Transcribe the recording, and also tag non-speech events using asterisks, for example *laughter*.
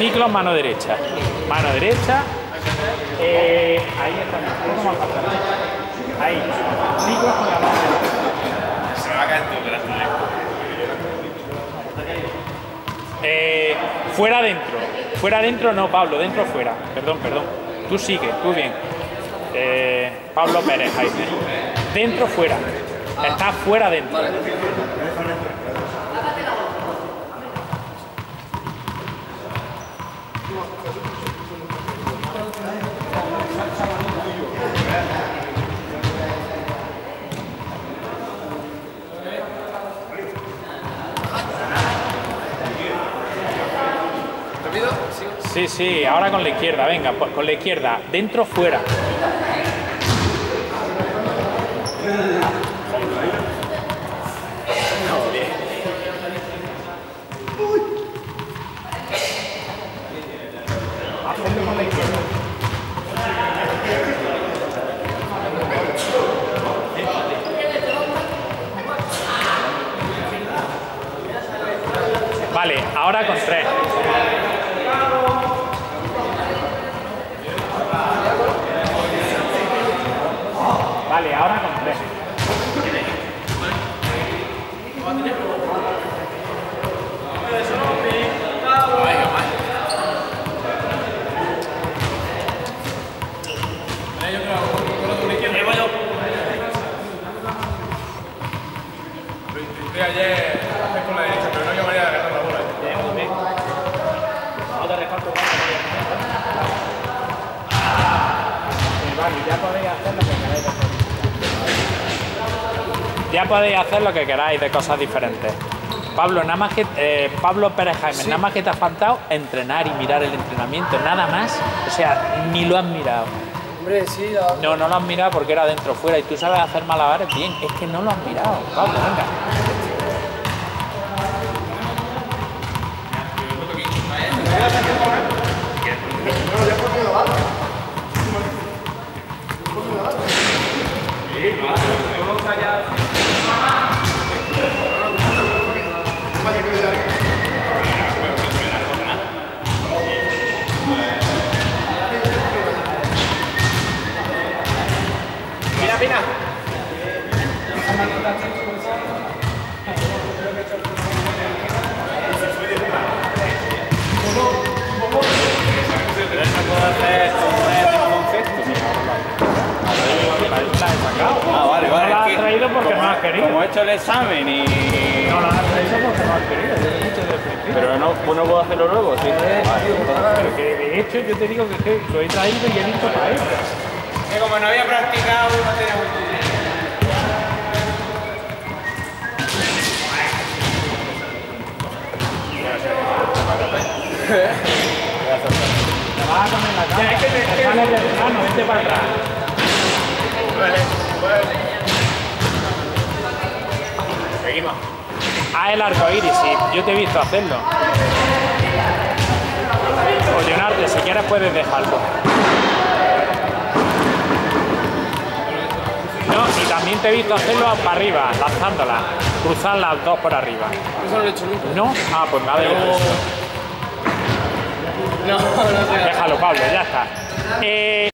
ciclo, mano derecha. Mano derecha. Eh, ahí está. ¿Cómo va a pasar? Ahí. Ciclo con la mano derecha. Se me va a caer todo, pero hasta Eh, fuera dentro. Fuera dentro no, Pablo. Dentro fuera. Perdón, perdón. Tú sigue, tú bien. Eh, Pablo Pérez, Jaime. Dentro fuera. Está fuera dentro. Sí. Sí, ahora con la izquierda, venga, pues con la izquierda, dentro, fuera. Vale, ahora con tres. Vale, ahora con tres. Ayer con la derecha, pero no llevaría a ganar la bola. Vale, ya podéis hacer lo que queráis Ya podéis hacer lo que queráis de cosas diferentes. Pablo, nada más que eh, Pablo Pérez Jaime, nada más que te ha faltado entrenar y mirar el entrenamiento, nada más. O sea, ni lo has mirado. Hombre, sí, la... No, no lo has mirado porque era dentro fuera y tú sabes hacer malabares bien. Es que no lo has mirado. Pablo, venga. Hecho el examen y. No la porque no has querido. Yo he dicho desde el principio. Pero no, pues no puedo hacerlo luego, ¿sí? Pero que de hecho yo te digo que, que lo he traído y he visto para eso. Que como no había practicado, no tenía mucho idea. Te vas a comer la cara. es que Te para atrás. Ah, el arco iris, sí. Yo te he visto hacerlo. O Leonardo, si quieres puedes dejarlo. No, y también te he visto hacerlo para arriba, lanzándola. Cruzar las dos por arriba. Eso no lo he hecho nunca. ¿No? Ah, pues me ha dado impresión. *laughs* No, no sé. Déjalo, Pablo, ya está. Eh,